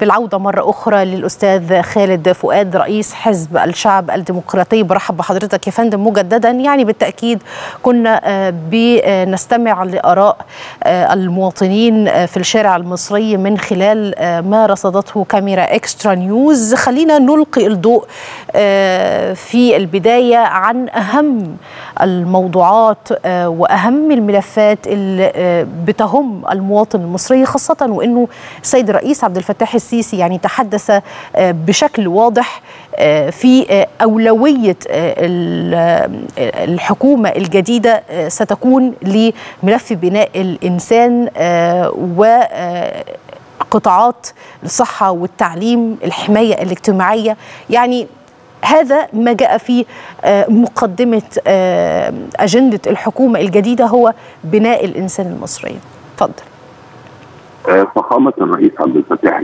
بالعودة مرة أخرى للأستاذ خالد فؤاد رئيس حزب الشعب الديمقراطي. برحب بحضرتك يا فندم مجددا. يعني بالتأكيد كنا بنستمع لآراء المواطنين في الشارع المصري من خلال ما رصدته كاميرا إكسترا نيوز. خلينا نلقي الضوء في البداية عن أهم الموضوعات وأهم الملفات اللي بتهم المواطن المصري خاصة وأنه السيد الرئيس عبد الفتاح السيسي يعني تحدث بشكل واضح في أولوية الحكومة الجديدة ستكون لملف بناء الإنسان و قطاعات الصحة والتعليم الحماية الاجتماعية. يعني هذا ما جاء في مقدمة أجندة الحكومة الجديدة هو بناء الإنسان المصري. تفضل. فخامة الرئيس عبد الفتاح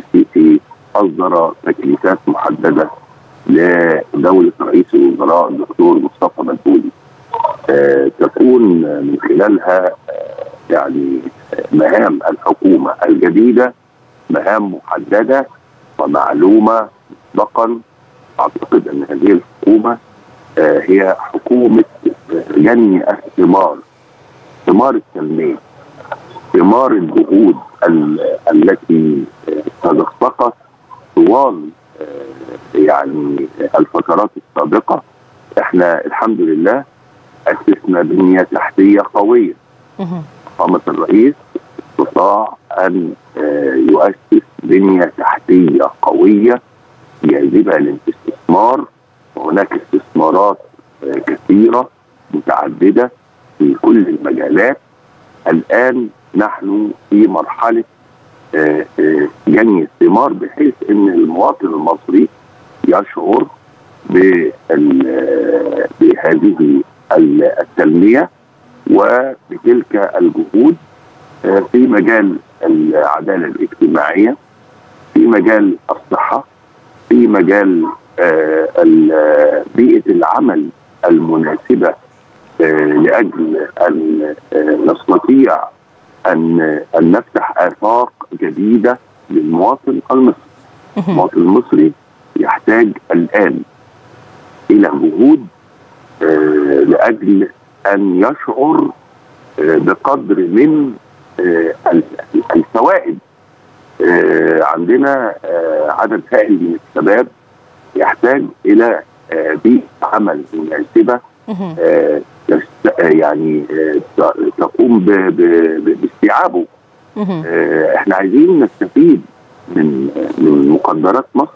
أصدر تكليفات محددة لدولة رئيس الوزراء الدكتور مصطفى مدبولي. تكون من خلالها يعني مهام الحكومة الجديدة مهام محددة ومعلومة مسبقا أعتقد أن هذه الحكومة هي حكومة جني الثمار ثمار التنمية ثمار الجهود التي تدفقت طوال يعني الفترات السابقة إحنا الحمد لله أسسنا بنية تحتية قوية. قامة الرئيس استطاع أن يؤسس بنية تحتية قوية جاذبة للاستثمار. وهناك استثمارات كثيرة متعددة في كل المجالات. الآن نحن في مرحلة جني الثمار بحيث إن المواطن المصري يشعر بهذه التنمية وبتلك الجهود في مجال العدالة الاجتماعية في مجال الصحة في مجال بيئة العمل المناسبة لأجل أن نستطيع أن أن نفتح آفاق جديدة للمواطن المصري. المواطن المصري يحتاج الآن إلى جهود آه لأجل أن يشعر آه بقدر من آه الفوائد. عندنا عدد هائل من الشباب يحتاج إلى بيئة عمل مناسبة. يعني تقوم باستيعابه. إحنا عايزين نستفيد من من مقدرات مصر.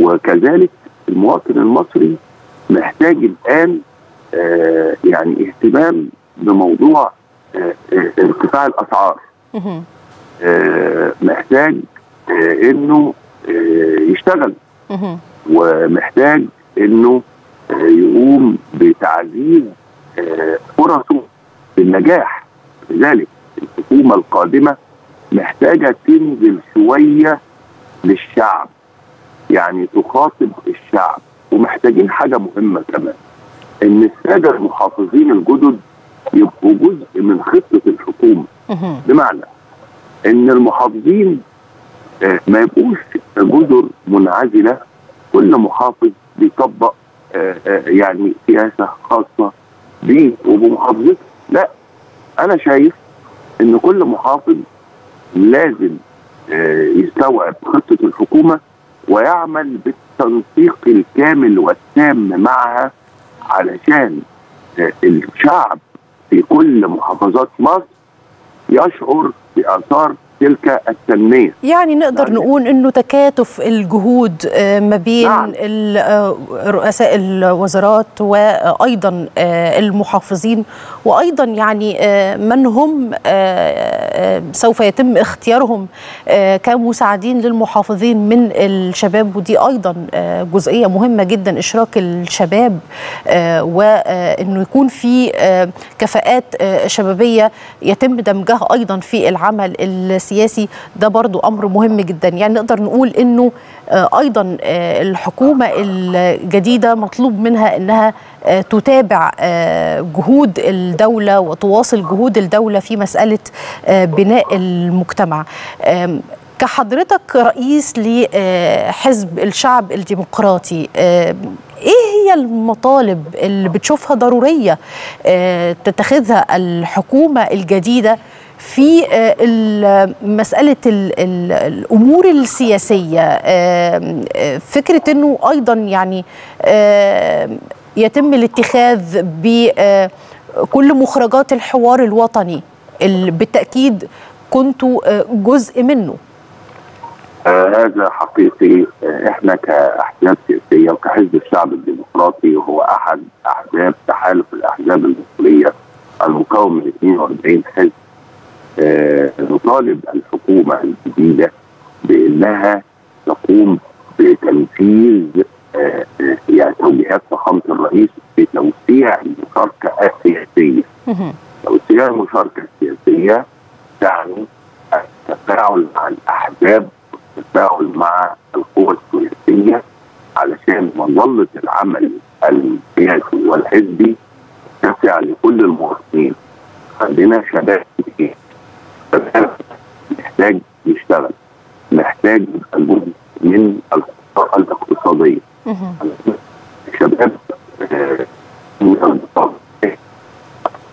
وكذلك المواطن المصري محتاج الآن يعني اهتمام بموضوع ارتفاع الأسعار. محتاج إنه يشتغل. ومحتاج إنه يقوم بتعزيز فرصه للنجاح. لذلك الحكومة القادمة محتاجة تنزل شوية للشعب يعني تخاطب الشعب. ومحتاجين حاجة مهمة كمان إن السادة المحافظين الجدد يبقوا جزء من خطة الحكومة. بمعنى إن المحافظين ما يبقوش جزر منعزلة. كل محافظ بيطبق يعني سياسة خاصة بيه وبمحافظته لا أنا شايف إن كل محافظ لازم يستوعب خطة الحكومة ويعمل بالتنسيق الكامل والتام معها علشان الشعب في كل محافظات مصر يشعر بآثار تلك التنمية. يعني نقدر يعني نقول إنه تكاتف الجهود ما بين نعم. رؤساء الوزارات وأيضا المحافظين وأيضا يعني من هم سوف يتم اختيارهم كمساعدين للمحافظين من الشباب. ودي أيضا جزئية مهمة جدا إشراك الشباب وإنه يكون في كفاءات شبابية يتم دمجها أيضا في العمل السياسي ده برضو أمر مهم جدا. يعني نقدر نقول إنه أيضا الحكومة الجديدة مطلوب منها إنها تتابع جهود الدولة وتواصل جهود الدولة في مسألة بناء المجتمع. كحضرتك رئيس لحزب الشعب الديمقراطي إيه هي المطالب اللي بتشوفها ضرورية تتخذها الحكومة الجديدة في مسألة الأمور السياسية فكرة إنه أيضا يعني يتم الاتخاذ بكل مخرجات الحوار الوطني اللي بالتأكيد كنتوا جزء منه. آه هذا حقيقي آه إحنا كأحزاب سياسية وكحزب الشعب الديمقراطي وهو أحد أحزاب تحالف الأحزاب المصريه المكون من 42 حزب آه نطالب الحكومة الجديدة بإنها تقوم بتنفيذ يعني توجيهات فخامة الرئيس بتوسيع المشاركة السياسية. توسيع المشاركة السياسية تعني التفاعل مع الأحزاب والتفاعل مع القوى السياسية علشان مظلة العمل السياسي والحزبي تسع لكل المواطنين. عندنا شباب كتير محتاج يشتغل محتاج يبقى جزء من الخطه الاقتصادية. شباب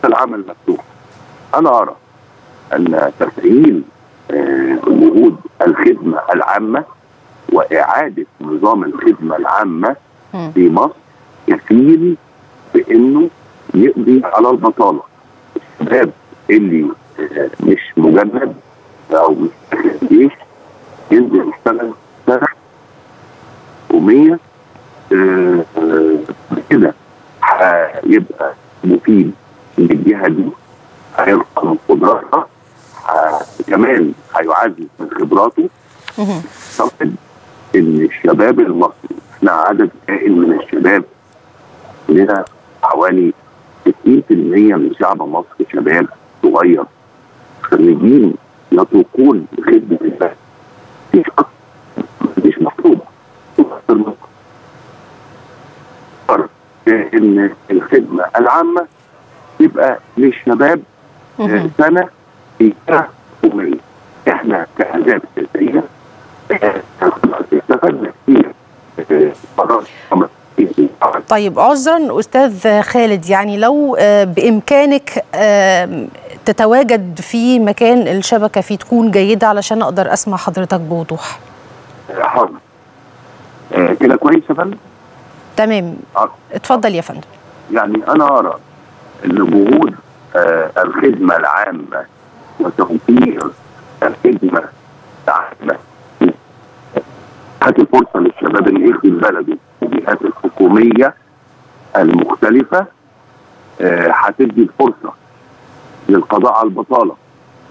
العمل مفتوح. أنا أرى أن تفعيل وجود الخدمة العامة وإعادة نظام الخدمة العامة في مصر كفيل بإنه يقضي على البطالة. الشباب اللي مش مجند أو مش جيش ينزل يشتغل سنه حكوميه كده. هيبقى مفيد للجهة دي هيرقى من قدراتها كمان هيعزز من خبراته. أعتقد إن الشباب المصري إحنا عدد كائن من الشباب لنا حوالي 60% من شعب مصر شباب صغير. خريجين يتركون خدمه البلد مش مش مطلوب. ان الخدمة العامة تبقى للشباب سنة في حكوميه إحنا كاحزاب سياسيه استفدنا كتير طيب عذرا أستاذ خالد يعني لو بإمكانك تتواجد في مكان الشبكة فيه تكون جيدة علشان أقدر أسمع حضرتك بوضوح. حاضر. كده كويس يا فندم؟ تمام. اتفضل يا فندم. يعني أنا أرى إن جهود آه الخدمة العامة وتوفير الخدمة العامة هاتي فرصه للشباب اللي يخدم بلده الجهات الحكومية المختلفة هتدي آه الفرصة. للقضاء على البطالة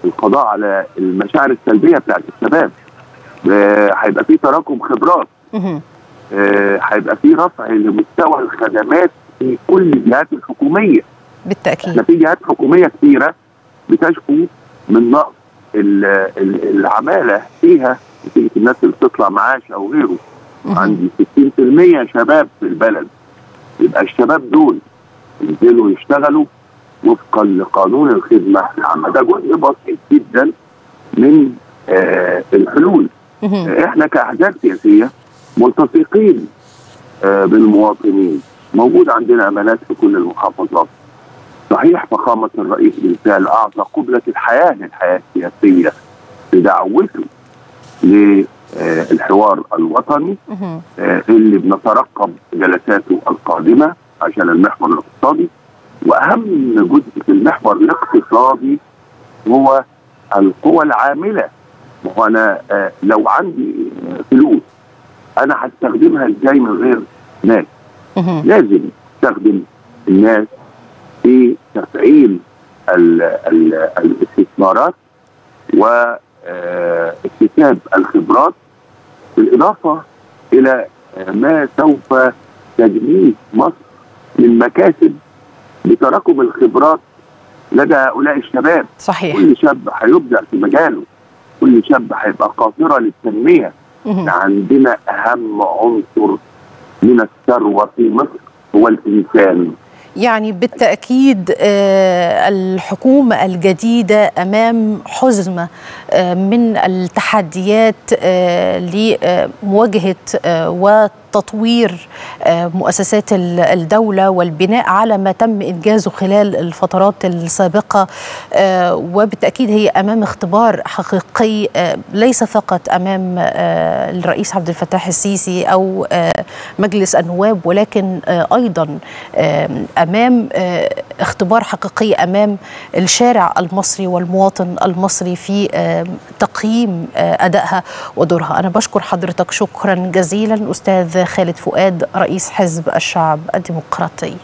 القضاء على المشاعر السلبية بتاعت الشباب. هيبقى آه في تراكم خبرات. هيبقى في رفع لمستوى الخدمات في كل الجهات الحكومية. بالتأكيد. إحنا في جهات حكومية كثيره بتشكو من نقص العمالة فيها نتيجه الناس اللي بتطلع معاش أو غيره. عندي 60% شباب في البلد. يبقى الشباب دول ينزلوا يشتغلوا وفقا لقانون الخدمة العامة. ده جزء بسيط جدا من آه الحلول. آه إحنا كأحزاب سياسية ملتصقين آه بالمواطنين. موجود عندنا أمانات في كل المحافظات. صحيح فخامة الرئيس بالفعل أعطى قبلة الحياة للحياة السياسية بدعوته للحوار الوطني اللي بنترقب جلساته القادمة عشان المحور الاقتصادي. وأهم جزء في المحور الاقتصادي هو القوى العاملة. وأنا لو عندي فلوس أنا هستخدمها إزاي من غير ناس لازم أستخدم الناس في تفعيل ال ال الاستثمارات واكتساب الخبرات بالإضافة إلى ما سوف تجنيه مصر من مكاسب بتراكم الخبرات لدى هؤلاء الشباب. صحيح. كل شاب هيبدع في مجاله. كل شاب هيبقى قاصره للتنمية. عندنا أهم عنصر من الثروة في مصر هو الإنسان. يعني بالتأكيد الحكومة الجديدة أمام حزمة من التحديات لمواجهة وتطوير مؤسسات الدولة والبناء على ما تم إنجازه خلال الفترات السابقة وبالتأكيد هي أمام اختبار حقيقي ليس فقط أمام الرئيس عبد الفتاح السيسي أو مجلس النواب ولكن أيضا أمام اختبار حقيقي أمام الشارع المصري والمواطن المصري في تقييم أدائها ودورها. أنا بشكر حضرتك. شكرا جزيلا أستاذ خالد فؤاد رئيس حزب الشعب الديمقراطي.